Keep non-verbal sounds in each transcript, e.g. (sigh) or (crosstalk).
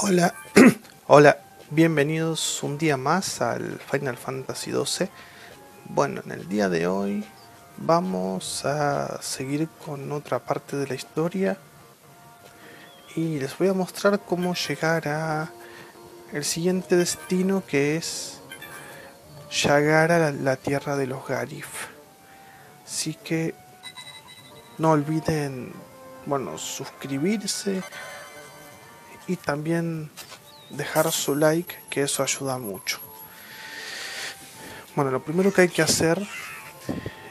Hola, (clears throat) hola, bienvenidos un día más al Final Fantasy XII. Bueno, en el día de hoy vamos a seguir con otra parte de la historia y les voy a mostrar cómo llegar a el siguiente destino que es llegar a la tierra de los Garif. Así que no olviden, bueno, suscribirse y también dejar su like, que eso ayuda mucho. Bueno, lo primero que hay que hacer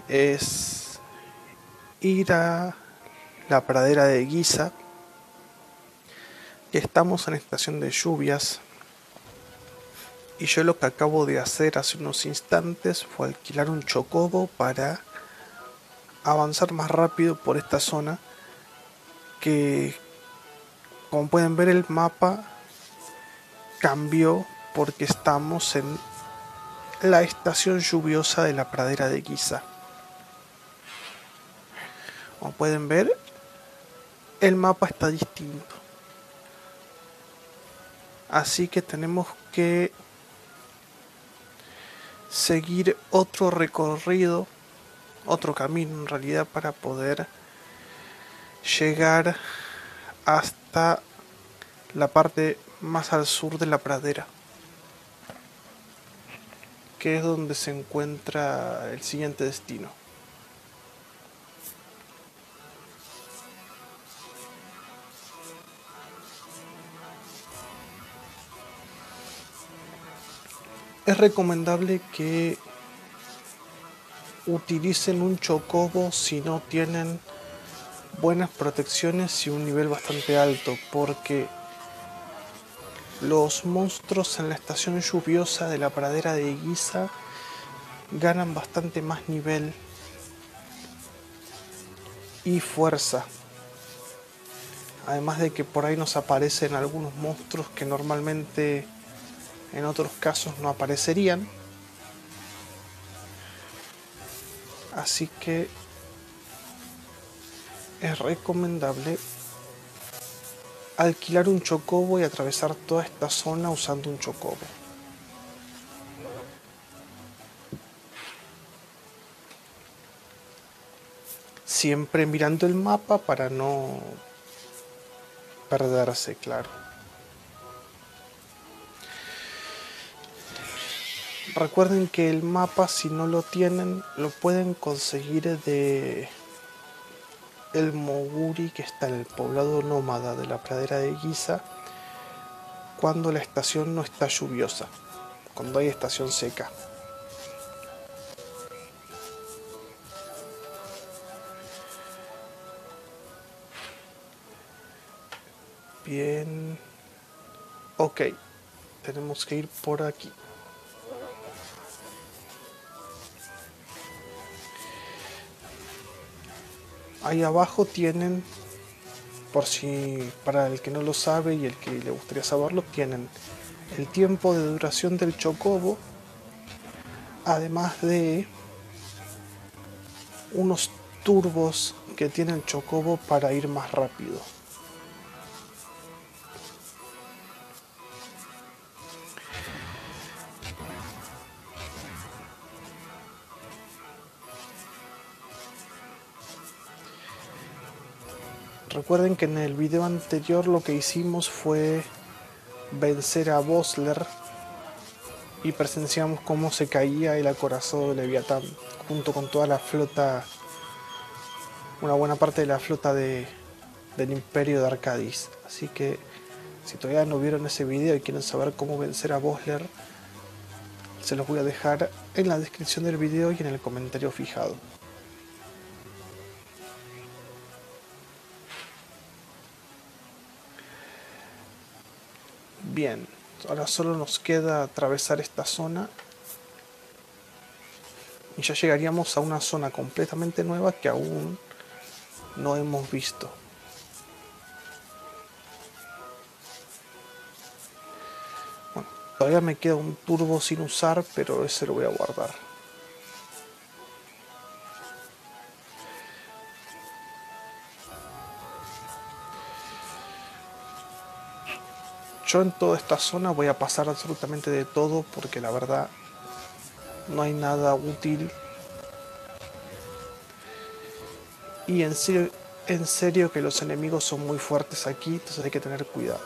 es ir a la pradera de Guisa. Estamos en estación de lluvias. Y yo lo que acabo de hacer hace unos instantes fue alquilar un chocobo para avanzar más rápido por esta zona que como pueden ver el mapa cambió porque estamos en la estación lluviosa de la pradera de Guisa. Como pueden ver, el mapa está distinto. Así que tenemos que seguir otro recorrido, otro camino en realidad para poder llegar hasta la parte más al sur de la pradera, que es donde se encuentra el siguiente destino. Es recomendable que utilicen un chocobo si no tienen buenas protecciones y un nivel bastante alto porque los monstruos en la estación lluviosa de la pradera de Guisa ganan bastante más nivel y fuerza. Además de que por ahí nos aparecen algunos monstruos que normalmente en otros casos no aparecerían. Así que es recomendable alquilar un chocobo y atravesar toda esta zona usando un chocobo. Siempre mirando el mapa para no perderse, claro. Recuerden que el mapa si no lo tienen lo pueden conseguir de el Moguri que está en el poblado nómada de la pradera de Guisa cuando la estación no está lluviosa, cuando hay estación seca. Bien. Ok. Tenemos que ir por aquí. Ahí abajo tienen, por si para el que no lo sabe y el que le gustaría saberlo, tienen el tiempo de duración del chocobo, además de unos turbos que tiene el chocobo para ir más rápido. Recuerden que en el video anterior lo que hicimos fue vencer a Bosler y presenciamos cómo se caía el acorazado de Leviatán junto con toda la flota, una buena parte de la flota de, del imperio de Arcadis. Así que si todavía no vieron ese video y quieren saber cómo vencer a Bosler, se los voy a dejar en la descripción del video y en el comentario fijado. Bien, ahora solo nos queda atravesar esta zona y ya llegaríamos a una zona completamente nueva que aún no hemos visto. Bueno, todavía me queda un turbo sin usar, pero ese lo voy a guardar. Yo en toda esta zona voy a pasar absolutamente de todo porque la verdad no hay nada útil. Y en serio, en serio que los enemigos son muy fuertes aquí, entonces hay que tener cuidado.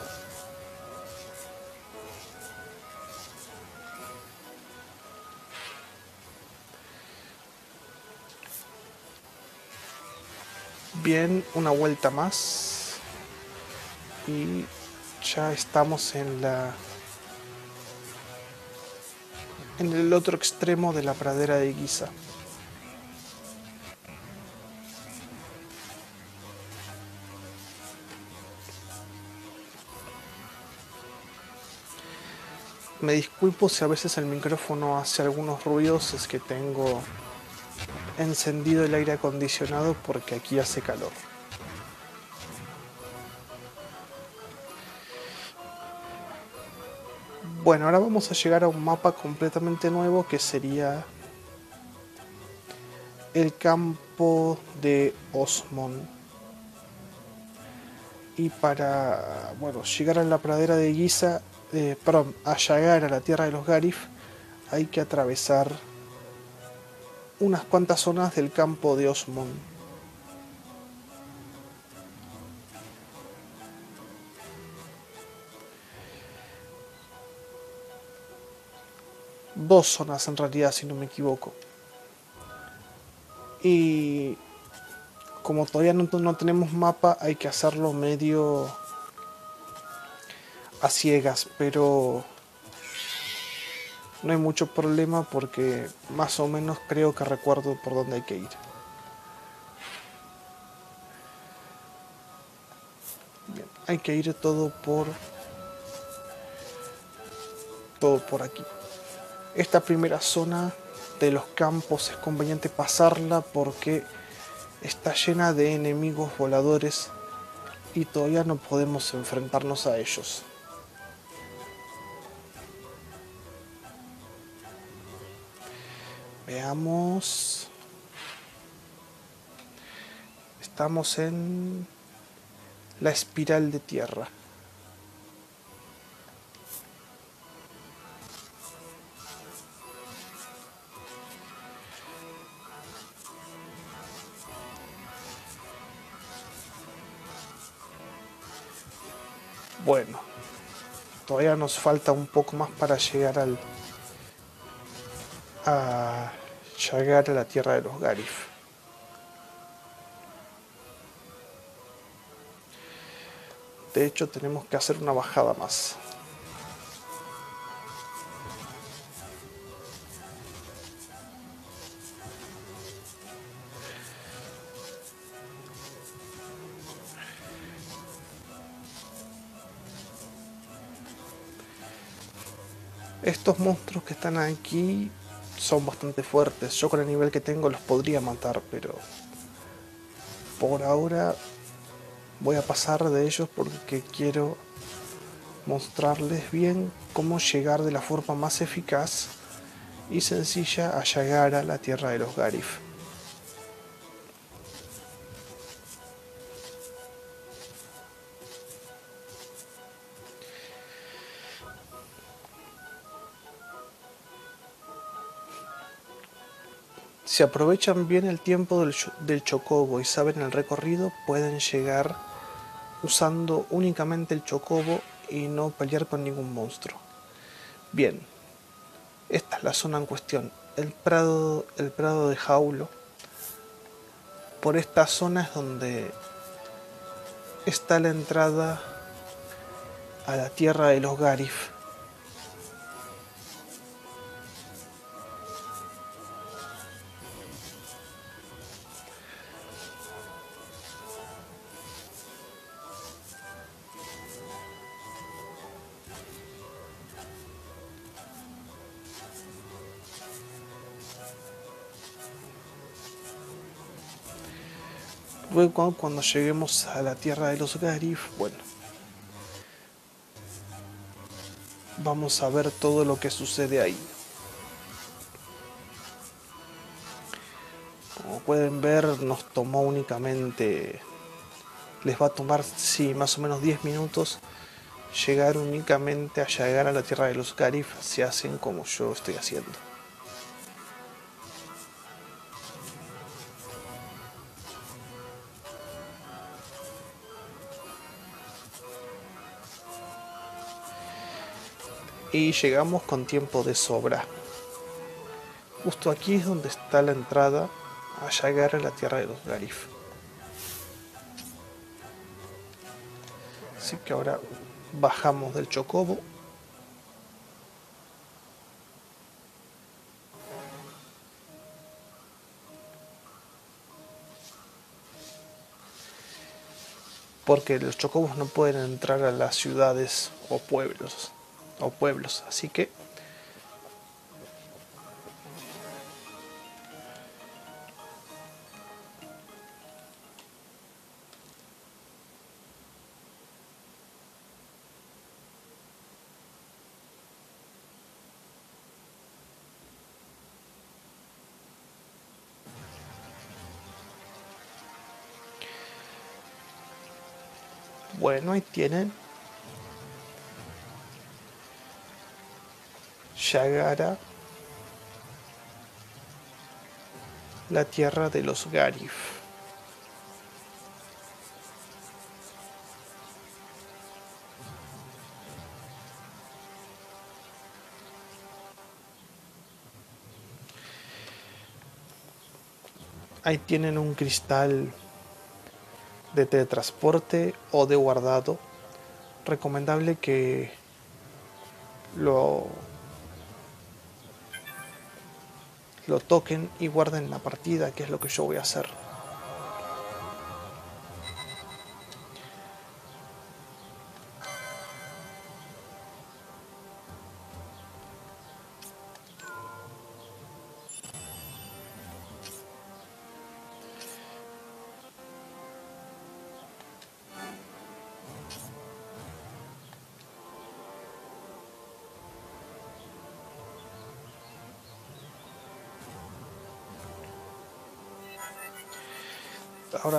Bien, una vuelta más. Y ya estamos en la en el otro extremo de la pradera de Guisa. Me disculpo si a veces el micrófono hace algunos ruidos, es que tengo encendido el aire acondicionado porque aquí hace calor. Bueno, ahora vamos a llegar a un mapa completamente nuevo que sería el campo de Osmond. Y para bueno, llegar a la pradera de Giza, eh, perdón, a llegar a la tierra de los Garif, hay que atravesar unas cuantas zonas del campo de Osmond. Dos zonas en realidad, si no me equivoco. Y como todavía no, no tenemos mapa, hay que hacerlo medio a ciegas, pero no hay mucho problema porque más o menos creo que recuerdo por dónde hay que ir. Hay que ir todo por todo por aquí. Esta primera zona de los campos es conveniente pasarla porque está llena de enemigos voladores y todavía no podemos enfrentarnos a ellos. Veamos. Estamos en la espiral de tierra. Bueno, todavía nos falta un poco más para llegar al a llegar a la tierra de los Garif. De hecho, tenemos que hacer una bajada más. Estos monstruos que están aquí son bastante fuertes. Yo con el nivel que tengo los podría matar, pero por ahora voy a pasar de ellos porque quiero mostrarles bien cómo llegar de la forma más eficaz y sencilla a llegar a la tierra de los Garif. Si aprovechan bien el tiempo del, chocobo y saben el recorrido, pueden llegar usando únicamente el chocobo y no pelear con ningún monstruo. Bien, esta es la zona en cuestión, el prado, el prado de Jaulo. Por esta zona es donde está la entrada a la tierra de los Garif. Luego cuando lleguemos a la tierra de los Garif, bueno, vamos a ver todo lo que sucede ahí. Como pueden ver, nos tomó únicamente, les va a tomar, sí, más o menos 10 minutos llegar únicamente a llegar a la tierra de los Garif si hacen como yo estoy haciendo. Y llegamos con tiempo de sobra. Justo aquí es donde está la entrada a llegar a la tierra de los Garif. Así que ahora bajamos del chocobo. Porque los chocobos no pueden entrar a las ciudades o pueblos o pueblos, así que Bueno, ahí tienen. Shagara, la tierra de los Garif. Ahí tienen un cristal de teletransporte o de guardado. Recomendable que lo, lo toquen y guarden la partida, que es lo que yo voy a hacer.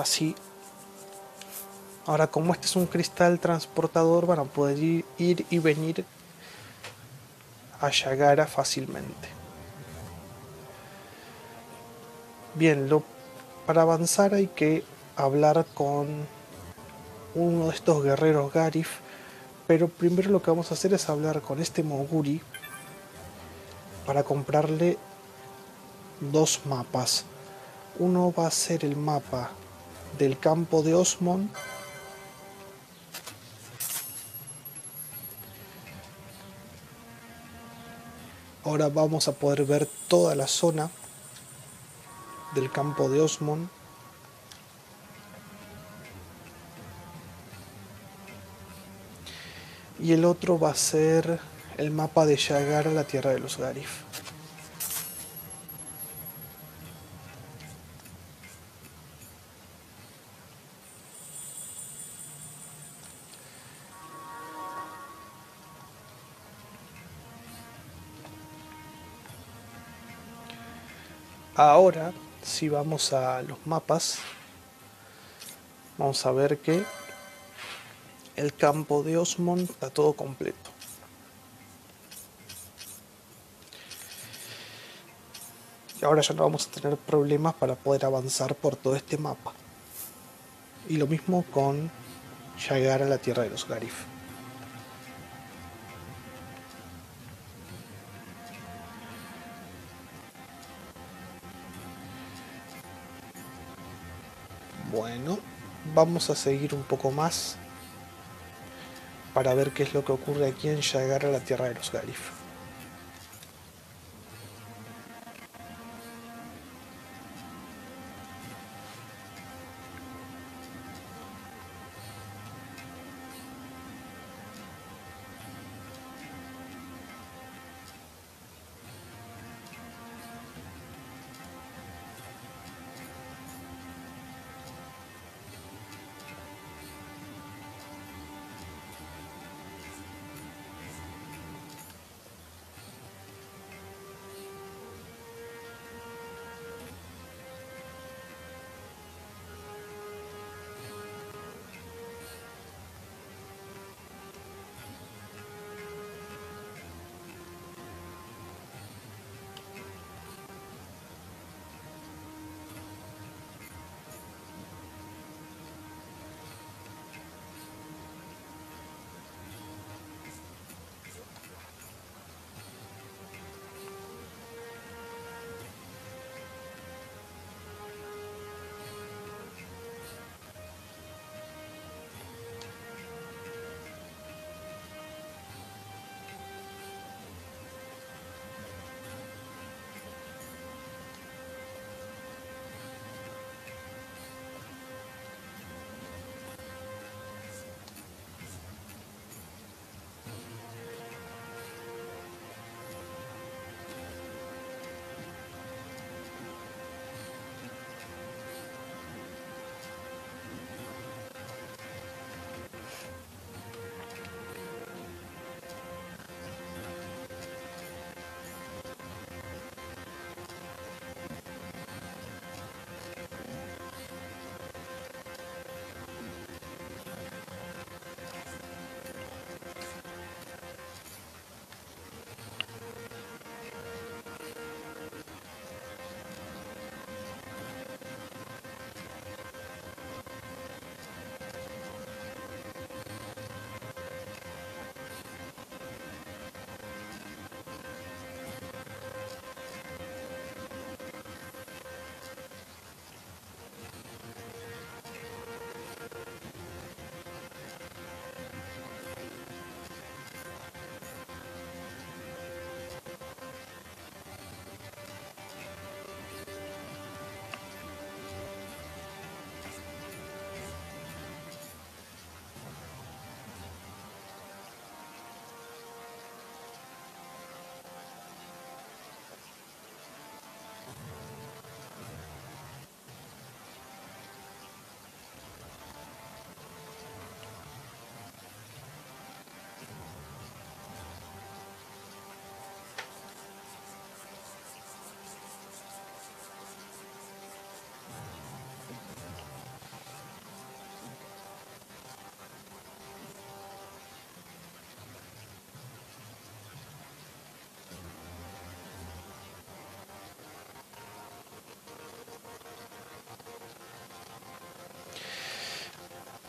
Ahora sí. Ahora como este es un cristal transportador van a poder ir, y venir a Yagara fácilmente. Bien, lo, para avanzar hay que hablar con uno de estos guerreros Garif, pero primero lo que vamos a hacer es hablar con este Moguri para comprarle dos mapas. Uno va a ser el mapa del campo de Osmond Ahora vamos a poder ver toda la zona del campo de Osmond. Y el otro va a ser el mapa de Yagar la tierra de los Garif. Ahora, si vamos a los mapas, vamos a ver que el campo de Osmond está todo completo. Y ahora ya no vamos a tener problemas para poder avanzar por todo este mapa. Y lo mismo con llegar a la tierra de los Garif. Vamos a seguir un poco más para ver qué es lo que ocurre aquí en llegar a la tierra de los Garif.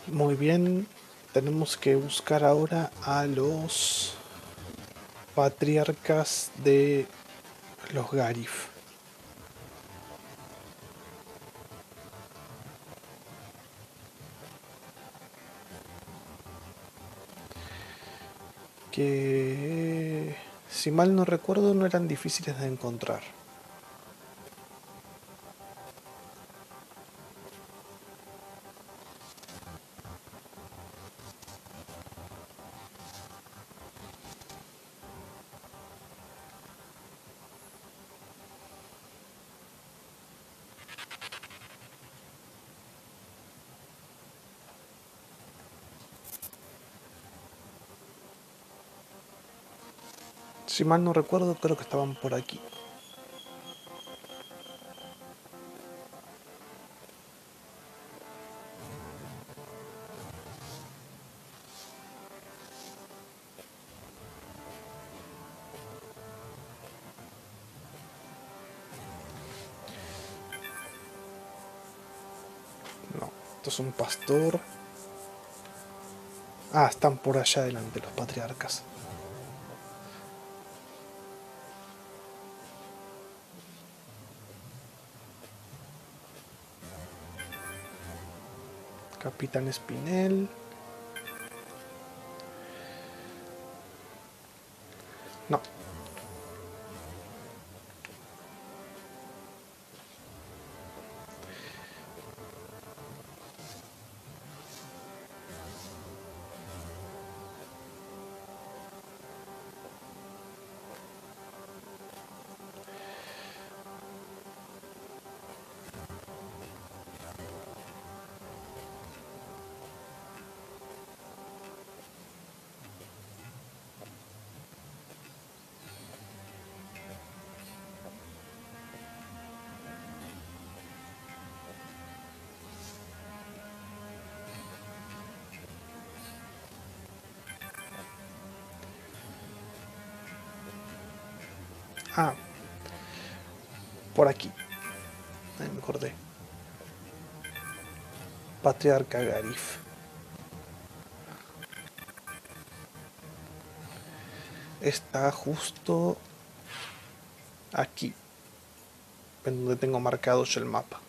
Muy bien, tenemos que buscar ahora a los patriarcas de los Garif. Que si mal no recuerdo no eran difíciles de encontrar. Si mal no recuerdo, creo que estaban por aquí. No, esto es un pastor. Ah, están por allá adelante los patriarcas. Capitán Espinel. No. Ah, por aquí. Me acordé. Patriarca Garif. Está justo aquí, en donde tengo marcado el mapa.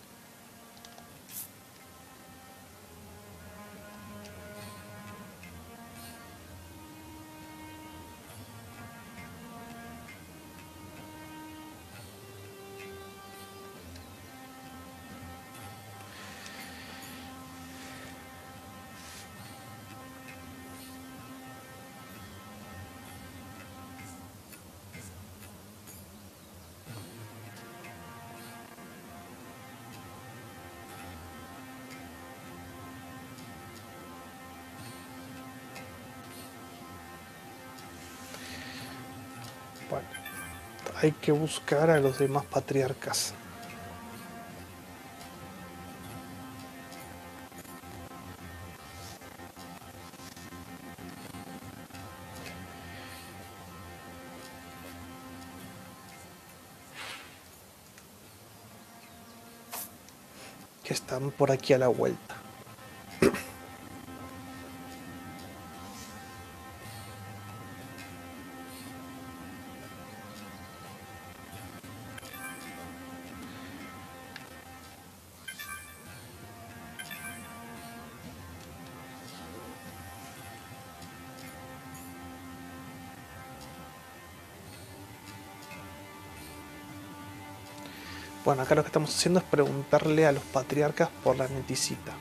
Hay que buscar a los demás patriarcas. que están por aquí a la vuelta. Bueno, acá lo que estamos haciendo es preguntarle a los patriarcas por la neticita.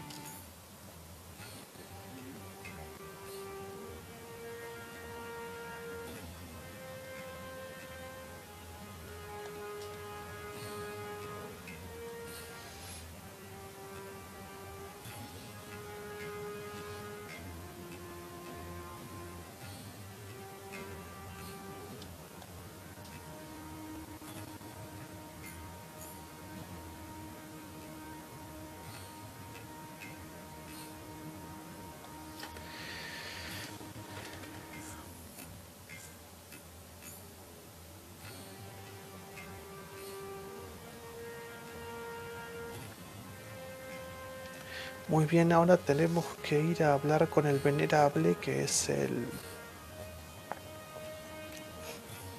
Muy bien, ahora tenemos que ir a hablar con el venerable que es el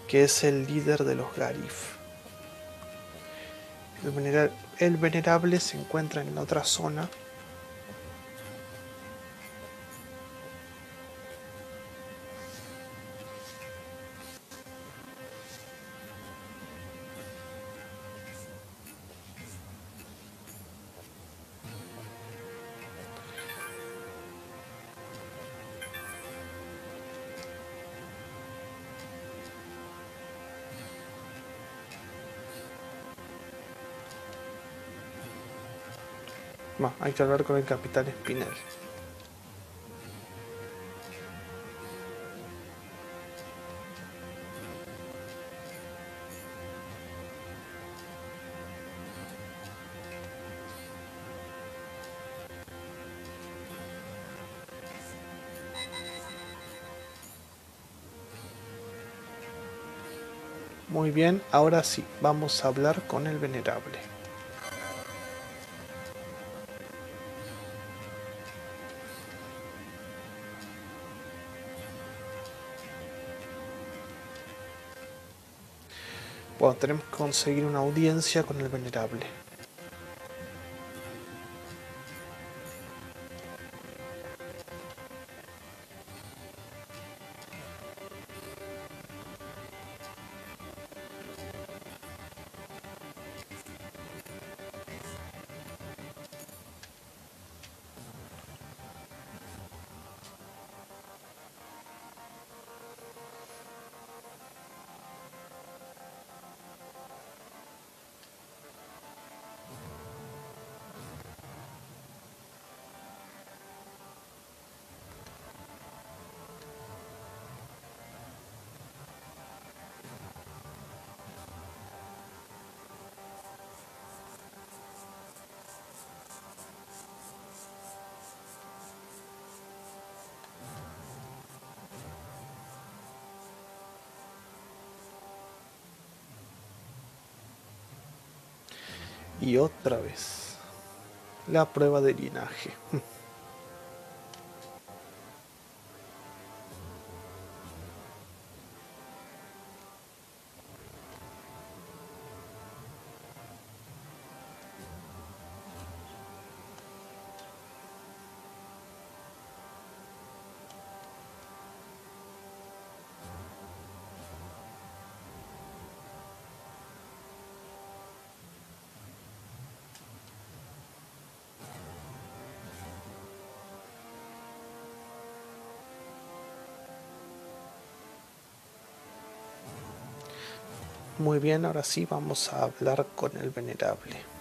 que es el líder de los Garif. El, el venerable se encuentra en otra zona hay que hablar con el capitán Spinel. Muy bien, ahora sí, vamos a hablar con el venerable. Bueno, tenemos que conseguir una audiencia con el venerable. Y otra vez, la prueba de linaje. Muy bien, ahora sí vamos a hablar con el venerable.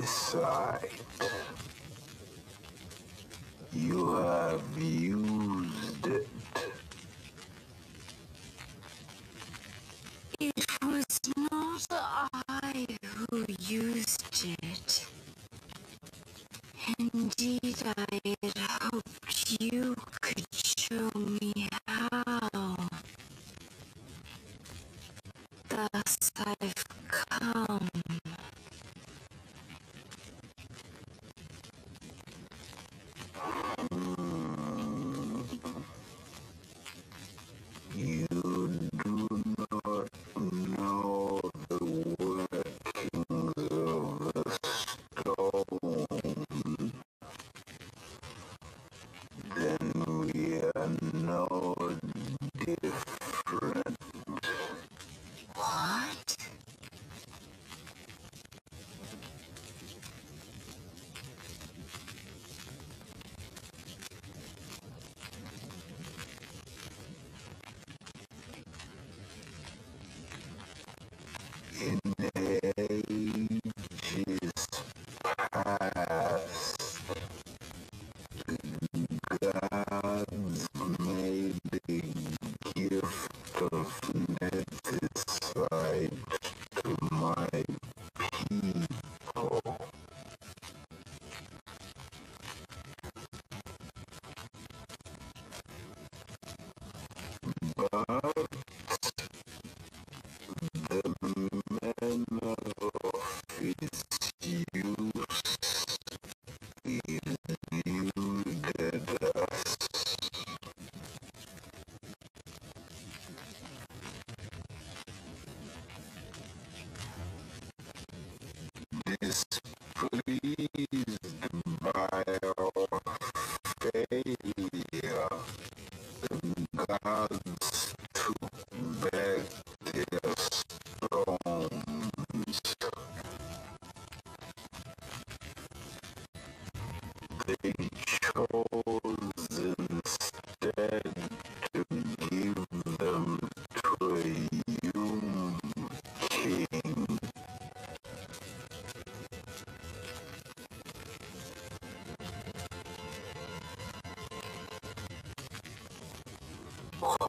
decide. You have used.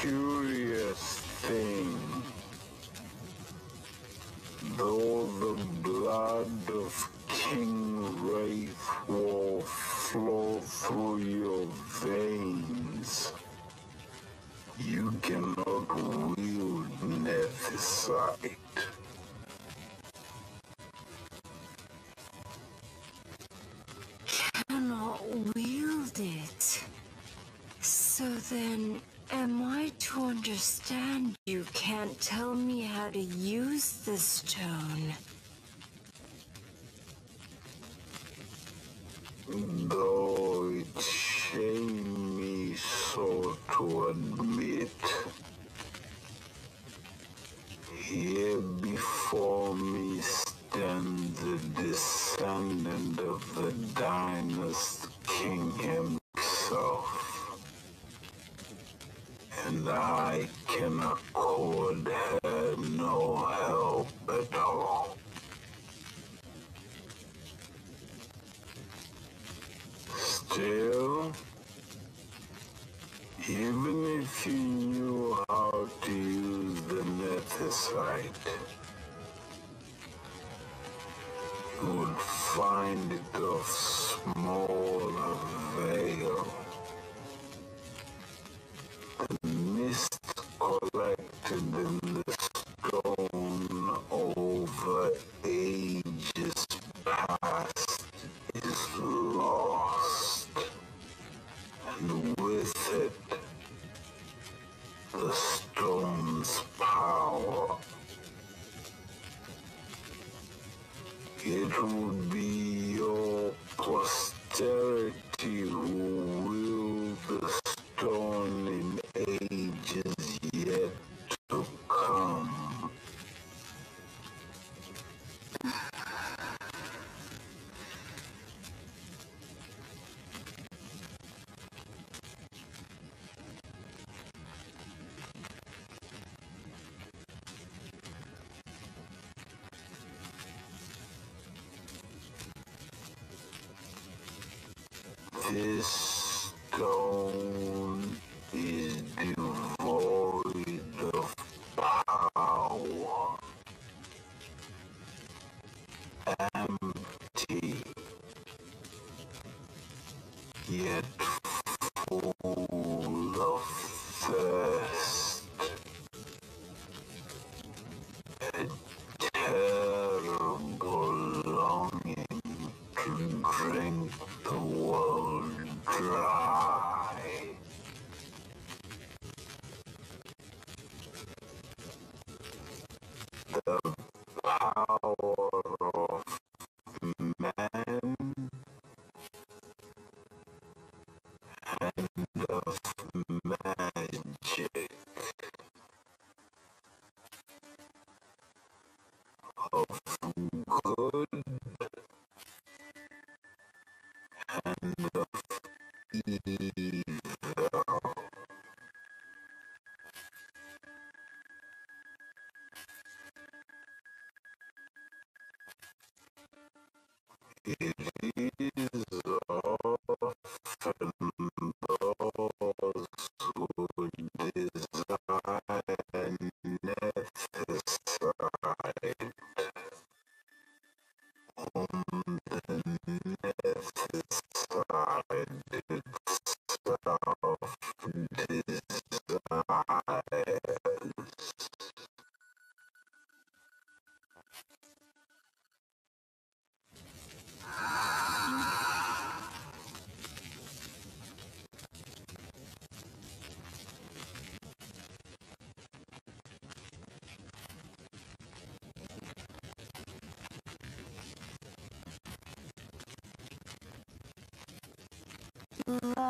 curious thing. Though the blood of King Wraith will flow through your veins, you cannot wield Nephesite. is going. Love.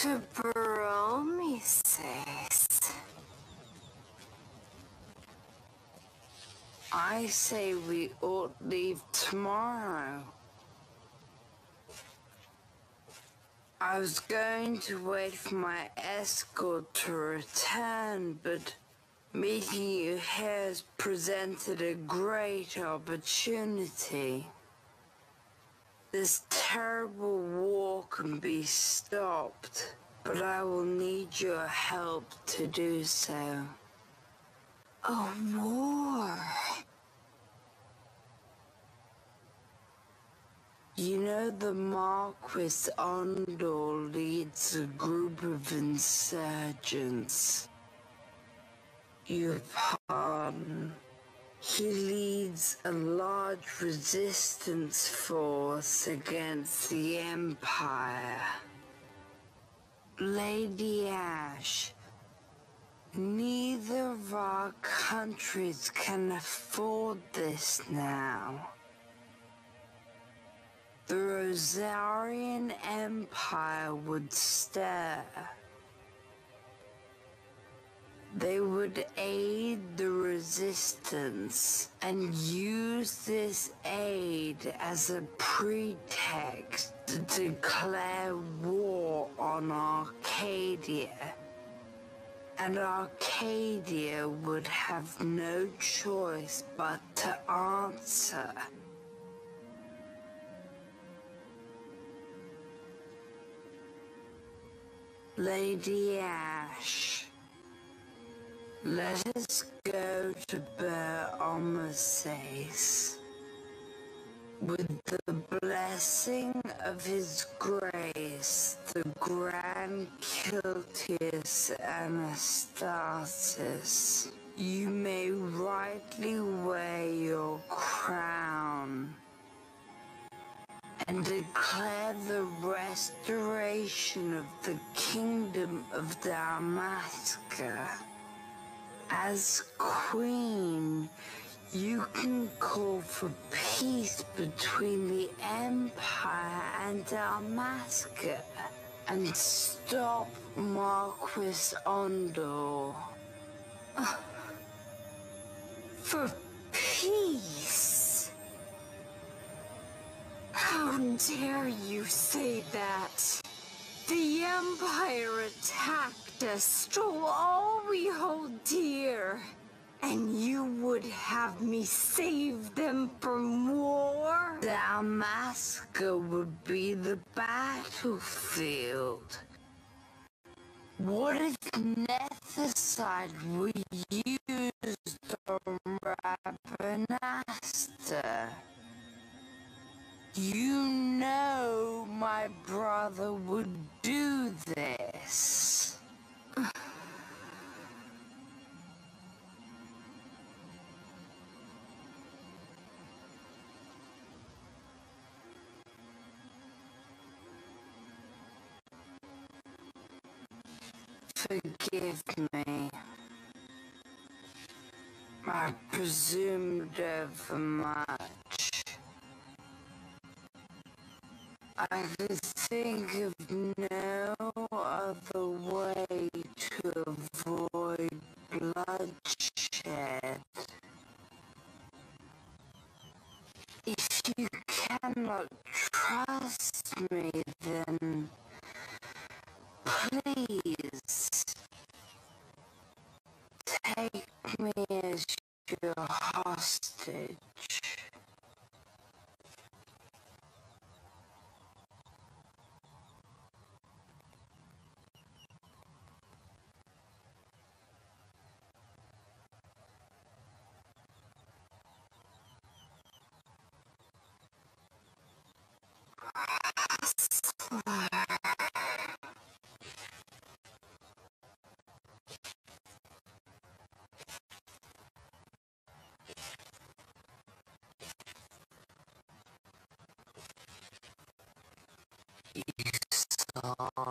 Superomi says. I say we ought leave tomorrow. I was going to wait for my escort to return, but meeting you here has presented a great opportunity. This terrible war can be stopped, but I will need your help to do so. A war. You know the Marquis Ondor leads a group of insurgents. Your pardon. He leads a large resistance force against the Empire. Lady Ash, neither of our countries can afford this now. The Rosarian Empire would stir. They would aid the resistance and use this aid as a pretext to declare war on Arcadia. And Arcadia would have no choice but to answer. Lady Ash, let us go to Ber Omases. With the blessing of his grace, the Grand Kiltius Anastasis, you may rightly wear your crown and declare the restoration of the kingdom of Dalmasca. As queen, you can call for peace between the Empire and Dalmasca and stop Marquis Ondor. (sighs) For peace? How dare you say that? The Empire attacked stole all we hold dear. And you would have me save them from war? Dalmasca would be the battlefield. What if Nethicide were used on Rabanasta? You know my brother would do this. Forgive me. I presumed overmuch. I could think of no Like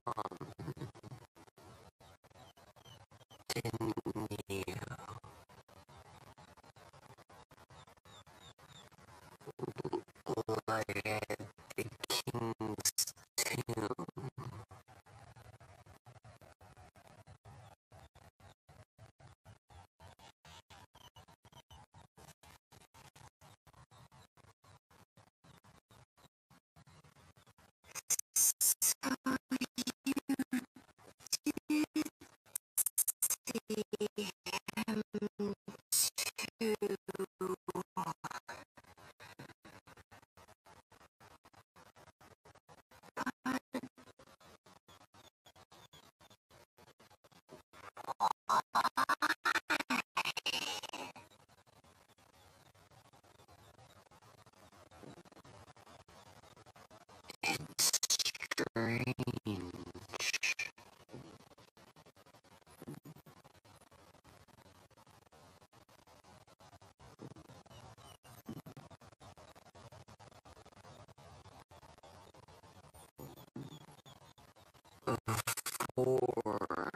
Before,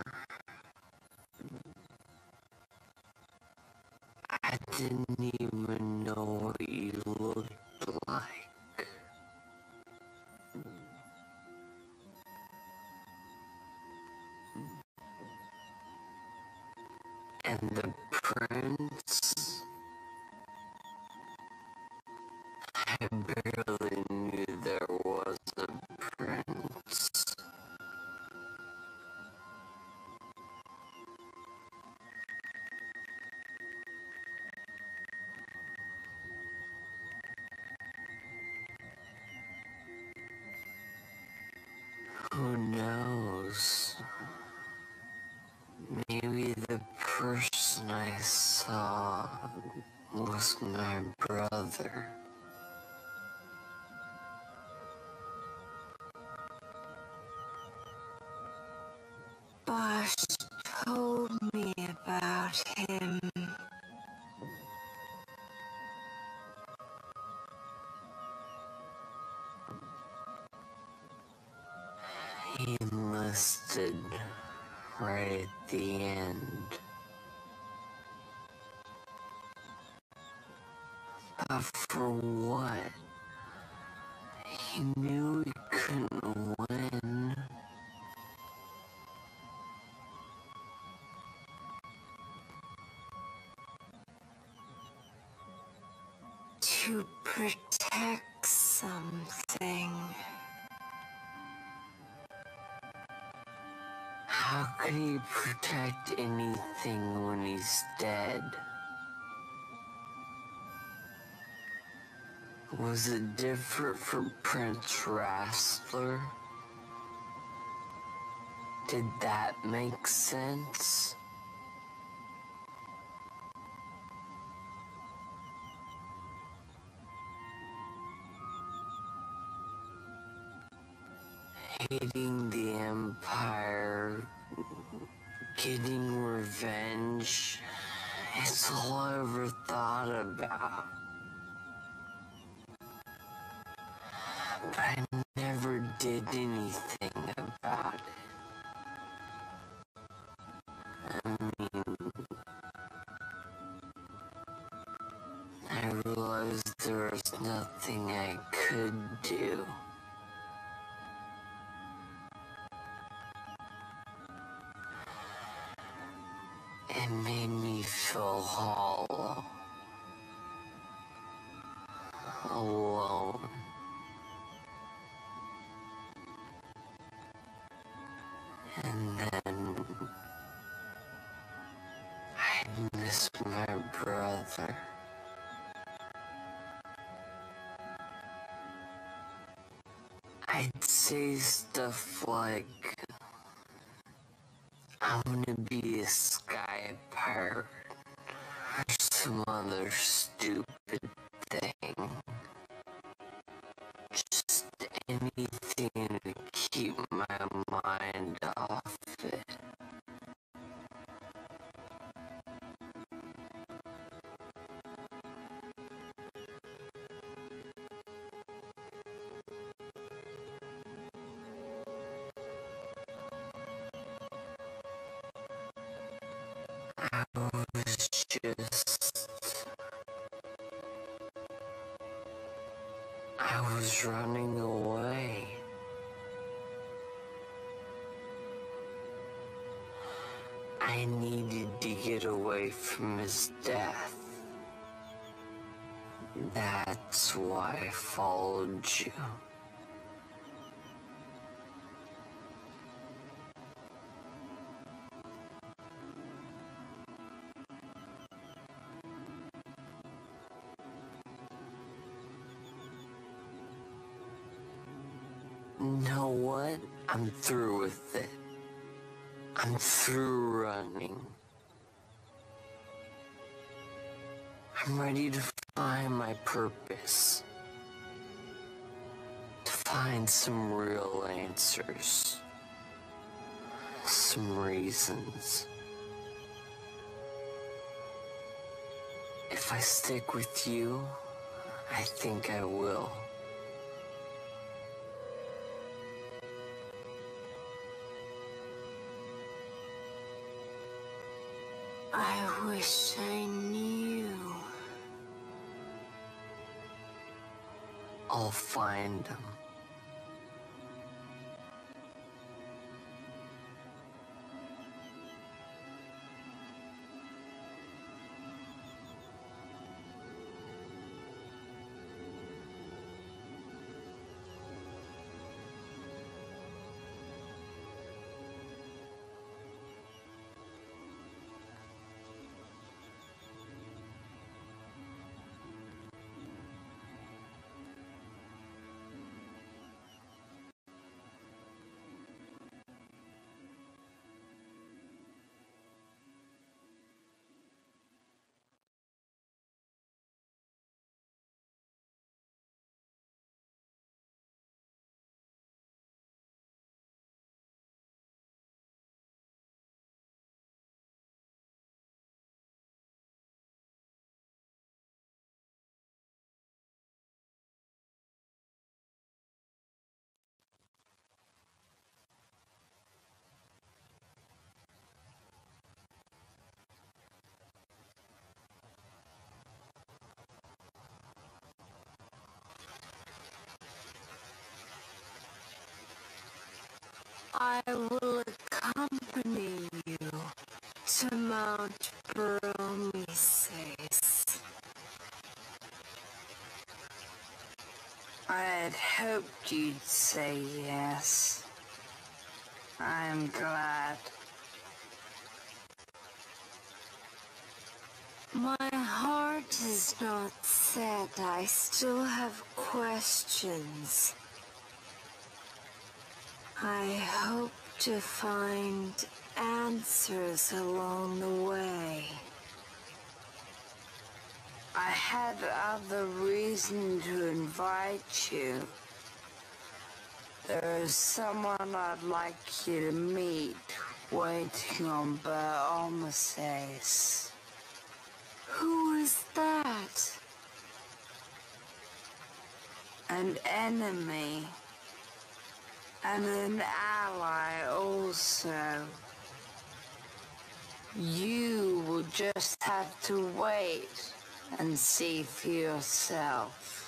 I didn't even Maybe the person I saw was my brother. Bosh told me about him. He enlisted right the end. Protect anything when he's dead? Was it different from Prince Rassler? Did that make sense? kidney It made me feel hollow. Alone. And then I miss my brother. I'd say stuff like, running away. I needed to get away from his death. That's why I followed you. I'm ready to find my purpose. To find some real answers. Some reasons. If I stick with you, I think I will. I wish I knew. I'll find him. I will accompany you to Mount Bromises. I had hoped you'd say yes. I'm glad. My heart is not set. I still have questions. I hope to find answers along the way. I had other reason to invite you. There is someone I'd like you to meet waiting on Baomases. Who is that? An enemy. And an ally also. You will just have to wait and see for yourself.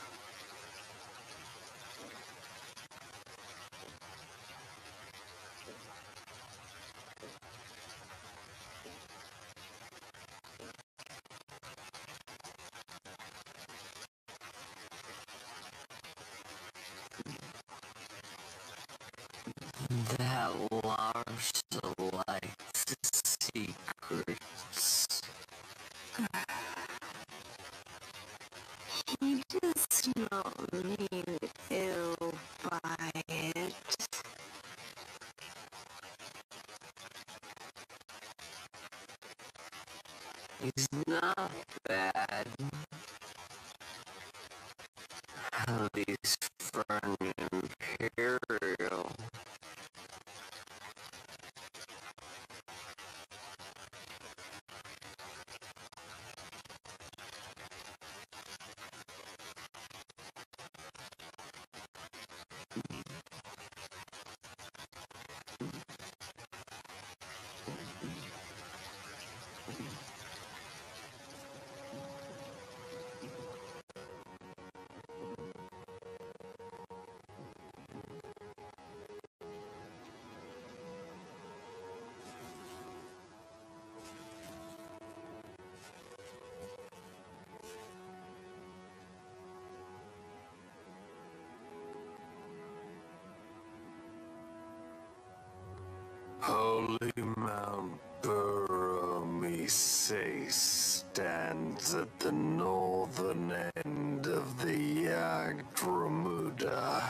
Holy Mount Burromises stands at the northern end of the Yagdramuda.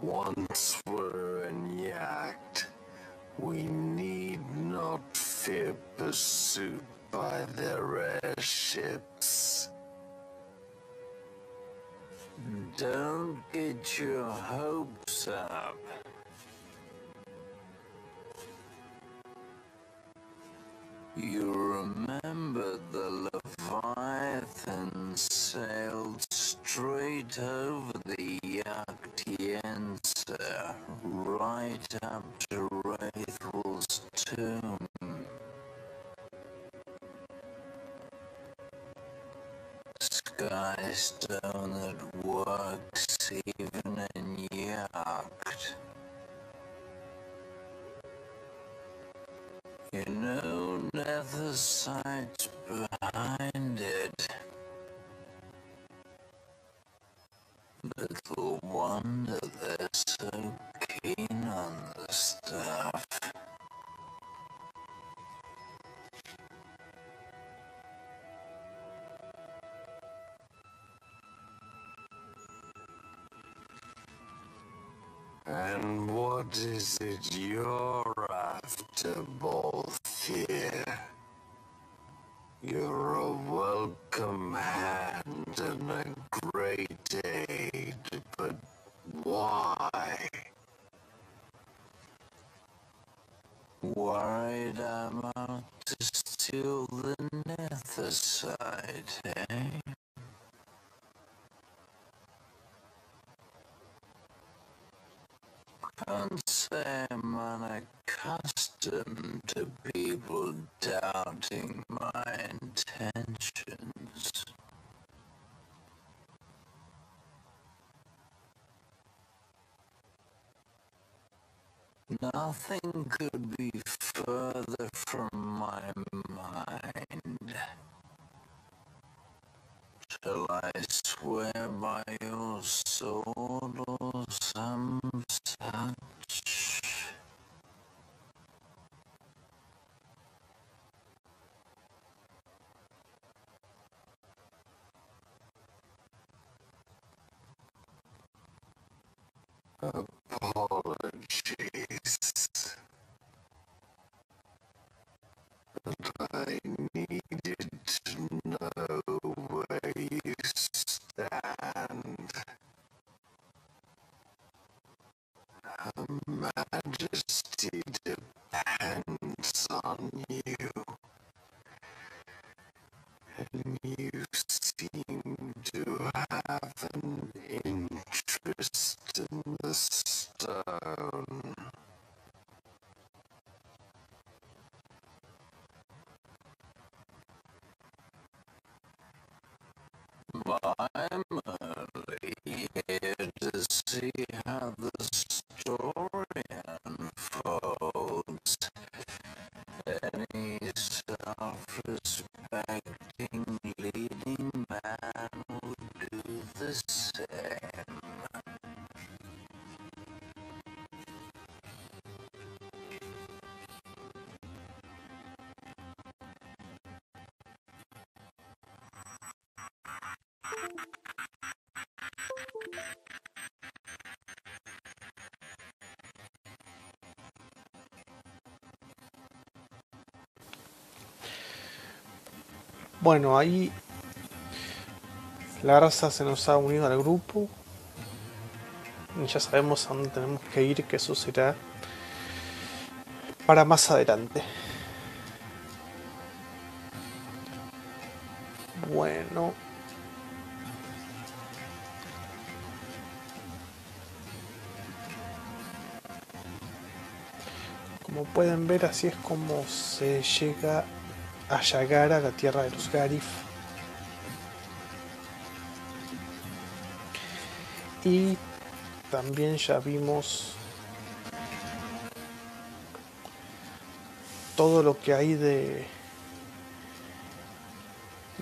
Once we're in Yacht, we need not fear pursuit by their airships. You remember the Leviathan sailed straight over the Yaktiense, right up to Wraithel's tomb. Skystone The uh, sun. my intentions. Nothing could be Bueno, ahí la raza se nos ha unido al grupo. Y ya sabemos a dónde tenemos que ir, que eso será para más adelante. Bueno. Como pueden ver, así es como se llega a Yagara, la tierra de los Garif. Y también ya vimos todo lo que hay de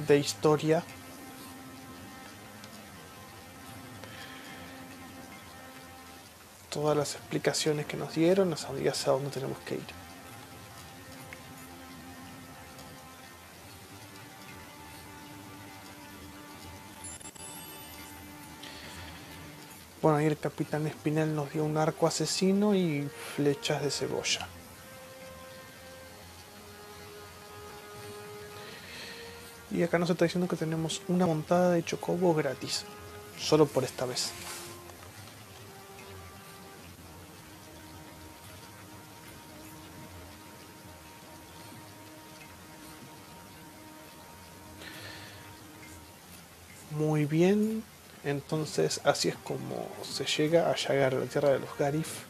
de historia todas las explicaciones que nos dieron, nos sabía a dónde tenemos que ir. Bueno, ahí el capitán Espinel nos dio un arco asesino y flechas de cebolla. Y acá nos está diciendo que tenemos una montada de chocobo gratis. Solo por esta vez. Muy bien. Entonces así es como se llega a llegar a la tierra de los Garif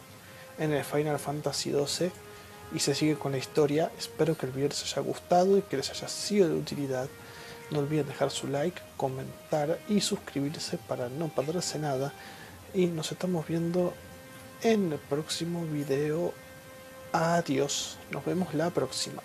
en el Final Fantasy XII y se sigue con la historia. Espero que el video les haya gustado y que les haya sido de utilidad. No olviden dejar su like, comentar y suscribirse para no perderse nada. Y nos estamos viendo en el próximo video. Adiós. Nos vemos la próxima.